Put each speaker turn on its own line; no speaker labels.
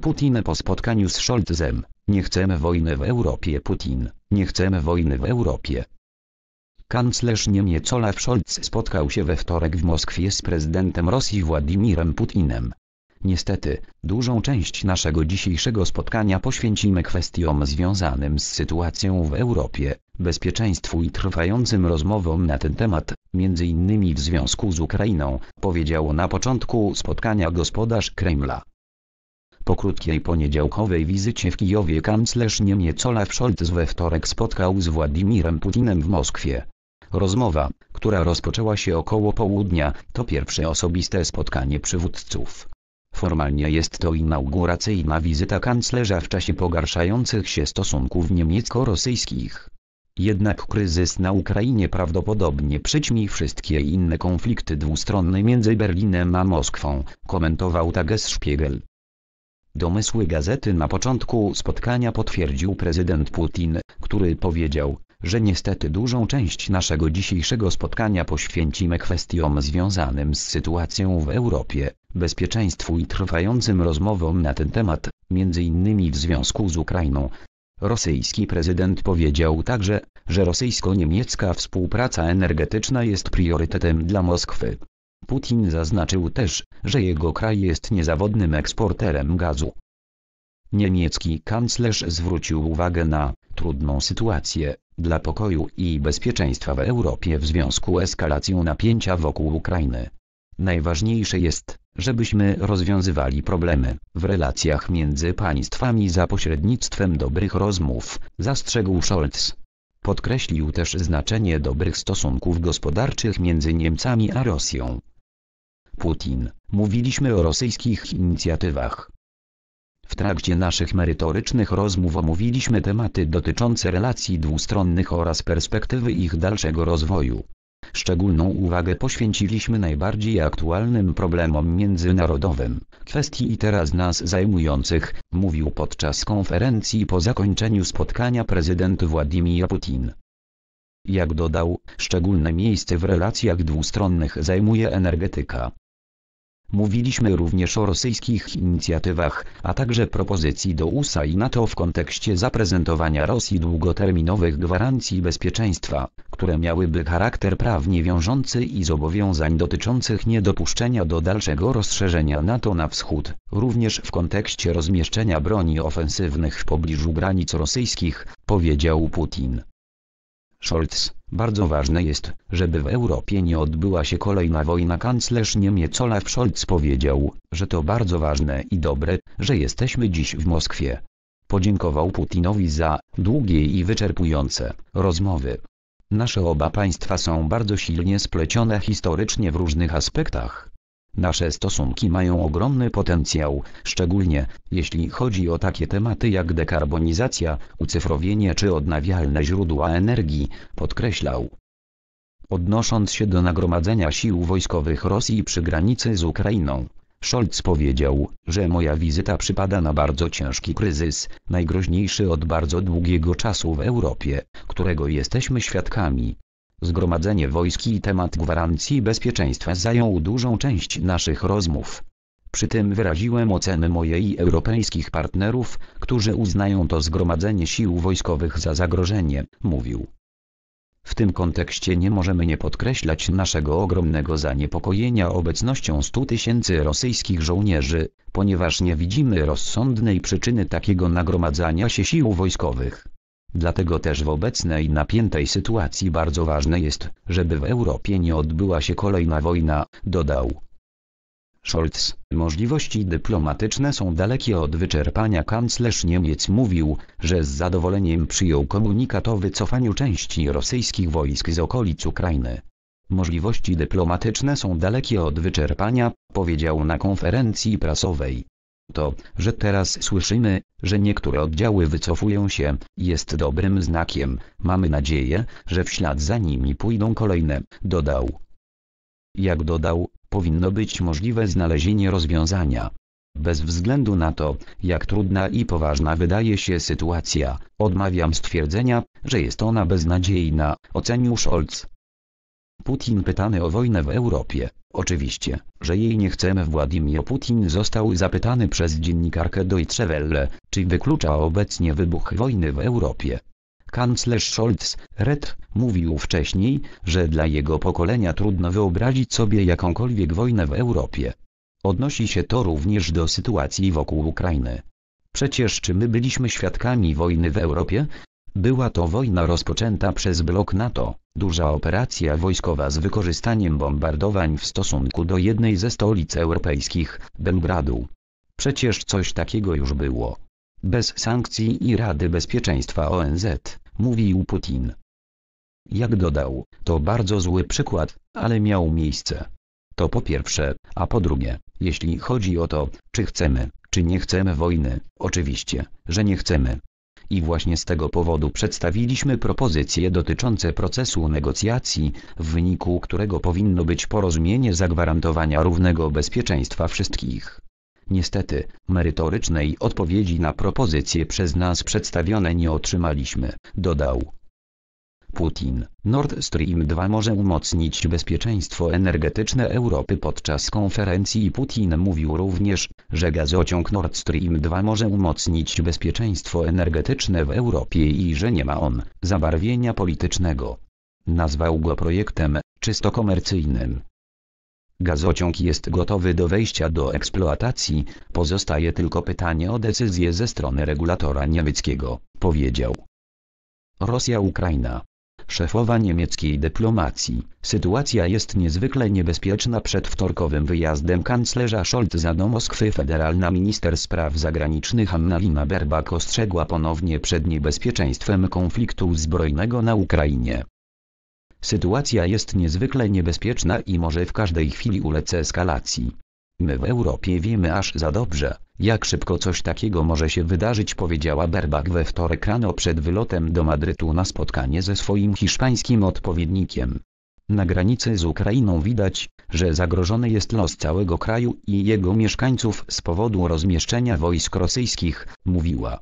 Putin po spotkaniu z Scholzem. Nie chcemy wojny w Europie Putin, nie chcemy wojny w Europie. Kanclerz Niemiec Olaf Scholz spotkał się we wtorek w Moskwie z prezydentem Rosji Władimirem Putinem. Niestety, dużą część naszego dzisiejszego spotkania poświęcimy kwestiom związanym z sytuacją w Europie, bezpieczeństwu i trwającym rozmowom na ten temat, między innymi w związku z Ukrainą, powiedział na początku spotkania gospodarz Kremla. Po krótkiej poniedziałkowej wizycie w Kijowie kanclerz Niemiec Olaf Scholz we wtorek spotkał z Władimirem Putinem w Moskwie. Rozmowa, która rozpoczęła się około południa, to pierwsze osobiste spotkanie przywódców. Formalnie jest to inauguracyjna wizyta kanclerza w czasie pogarszających się stosunków niemiecko-rosyjskich. Jednak kryzys na Ukrainie prawdopodobnie przyćmi wszystkie inne konflikty dwustronne między Berlinem a Moskwą, komentował Tagesspiegel. Domysły gazety na początku spotkania potwierdził prezydent Putin, który powiedział, że niestety dużą część naszego dzisiejszego spotkania poświęcimy kwestiom związanym z sytuacją w Europie, bezpieczeństwu i trwającym rozmowom na ten temat, między innymi w związku z Ukrainą. Rosyjski prezydent powiedział także, że rosyjsko-niemiecka współpraca energetyczna jest priorytetem dla Moskwy. Putin zaznaczył też, że jego kraj jest niezawodnym eksporterem gazu. Niemiecki kanclerz zwrócił uwagę na trudną sytuację dla pokoju i bezpieczeństwa w Europie w związku z eskalacją napięcia wokół Ukrainy. Najważniejsze jest, żebyśmy rozwiązywali problemy w relacjach między państwami za pośrednictwem dobrych rozmów, zastrzegł Scholz. Podkreślił też znaczenie dobrych stosunków gospodarczych między Niemcami a Rosją. Putin, mówiliśmy o rosyjskich inicjatywach. W trakcie naszych merytorycznych rozmów omówiliśmy tematy dotyczące relacji dwustronnych oraz perspektywy ich dalszego rozwoju. Szczególną uwagę poświęciliśmy najbardziej aktualnym problemom międzynarodowym, kwestii teraz nas zajmujących, mówił podczas konferencji po zakończeniu spotkania prezydent Władimir Putin. Jak dodał, szczególne miejsce w relacjach dwustronnych zajmuje energetyka. Mówiliśmy również o rosyjskich inicjatywach, a także propozycji do USA i NATO w kontekście zaprezentowania Rosji długoterminowych gwarancji bezpieczeństwa, które miałyby charakter prawnie wiążący i zobowiązań dotyczących niedopuszczenia do dalszego rozszerzenia NATO na wschód, również w kontekście rozmieszczenia broni ofensywnych w pobliżu granic rosyjskich, powiedział Putin. Scholz, bardzo ważne jest, żeby w Europie nie odbyła się kolejna wojna. Kanclerz Niemiec Olaf Scholz powiedział, że to bardzo ważne i dobre, że jesteśmy dziś w Moskwie. Podziękował Putinowi za długie i wyczerpujące rozmowy. Nasze oba państwa są bardzo silnie splecione historycznie w różnych aspektach. Nasze stosunki mają ogromny potencjał, szczególnie jeśli chodzi o takie tematy jak dekarbonizacja, ucyfrowienie czy odnawialne źródła energii, podkreślał. Odnosząc się do nagromadzenia sił wojskowych Rosji przy granicy z Ukrainą, Scholz powiedział, że moja wizyta przypada na bardzo ciężki kryzys, najgroźniejszy od bardzo długiego czasu w Europie, którego jesteśmy świadkami. Zgromadzenie wojsk i temat gwarancji bezpieczeństwa zajął dużą część naszych rozmów. Przy tym wyraziłem ocenę mojej i europejskich partnerów, którzy uznają to zgromadzenie sił wojskowych za zagrożenie, mówił. W tym kontekście nie możemy nie podkreślać naszego ogromnego zaniepokojenia obecnością 100 tysięcy rosyjskich żołnierzy, ponieważ nie widzimy rozsądnej przyczyny takiego nagromadzania się sił wojskowych. Dlatego też w obecnej napiętej sytuacji bardzo ważne jest, żeby w Europie nie odbyła się kolejna wojna, dodał. Scholz, możliwości dyplomatyczne są dalekie od wyczerpania. Kanclerz Niemiec mówił, że z zadowoleniem przyjął komunikat o wycofaniu części rosyjskich wojsk z okolic Ukrainy. Możliwości dyplomatyczne są dalekie od wyczerpania, powiedział na konferencji prasowej. To, że teraz słyszymy, że niektóre oddziały wycofują się, jest dobrym znakiem. Mamy nadzieję, że w ślad za nimi pójdą kolejne, dodał. Jak dodał, powinno być możliwe znalezienie rozwiązania. Bez względu na to, jak trudna i poważna wydaje się sytuacja, odmawiam stwierdzenia, że jest ona beznadziejna, ocenił Scholz. Putin pytany o wojnę w Europie. Oczywiście, że jej nie chcemy. Władimir Putin został zapytany przez dziennikarkę Deutsche Welle, czy wyklucza obecnie wybuch wojny w Europie. Kanclerz Scholz, Red, mówił wcześniej, że dla jego pokolenia trudno wyobrazić sobie jakąkolwiek wojnę w Europie. Odnosi się to również do sytuacji wokół Ukrainy. Przecież czy my byliśmy świadkami wojny w Europie? Była to wojna rozpoczęta przez blok NATO, duża operacja wojskowa z wykorzystaniem bombardowań w stosunku do jednej ze stolic europejskich, Belgradu. Przecież coś takiego już było. Bez sankcji i Rady Bezpieczeństwa ONZ, mówił Putin. Jak dodał, to bardzo zły przykład, ale miał miejsce. To po pierwsze, a po drugie, jeśli chodzi o to, czy chcemy, czy nie chcemy wojny, oczywiście, że nie chcemy. I właśnie z tego powodu przedstawiliśmy propozycje dotyczące procesu negocjacji, w wyniku którego powinno być porozumienie zagwarantowania równego bezpieczeństwa wszystkich. Niestety, merytorycznej odpowiedzi na propozycje przez nas przedstawione nie otrzymaliśmy, dodał. Putin, Nord Stream 2 może umocnić bezpieczeństwo energetyczne Europy podczas konferencji Putin mówił również, że gazociąg Nord Stream 2 może umocnić bezpieczeństwo energetyczne w Europie i że nie ma on zabarwienia politycznego. Nazwał go projektem czysto komercyjnym. Gazociąg jest gotowy do wejścia do eksploatacji, pozostaje tylko pytanie o decyzję ze strony regulatora niemieckiego, powiedział. Rosja-Ukraina szefowa niemieckiej dyplomacji. Sytuacja jest niezwykle niebezpieczna przed wtorkowym wyjazdem kanclerza Scholza do Moskwy. Federalna minister spraw zagranicznych Annalina Berbak ostrzegła ponownie przed niebezpieczeństwem konfliktu zbrojnego na Ukrainie. Sytuacja jest niezwykle niebezpieczna i może w każdej chwili ulec eskalacji. My w Europie wiemy aż za dobrze, jak szybko coś takiego może się wydarzyć powiedziała Berbak we wtorek rano przed wylotem do Madrytu na spotkanie ze swoim hiszpańskim odpowiednikiem. Na granicy z Ukrainą widać, że zagrożony jest los całego kraju i jego mieszkańców z powodu rozmieszczenia wojsk rosyjskich, mówiła.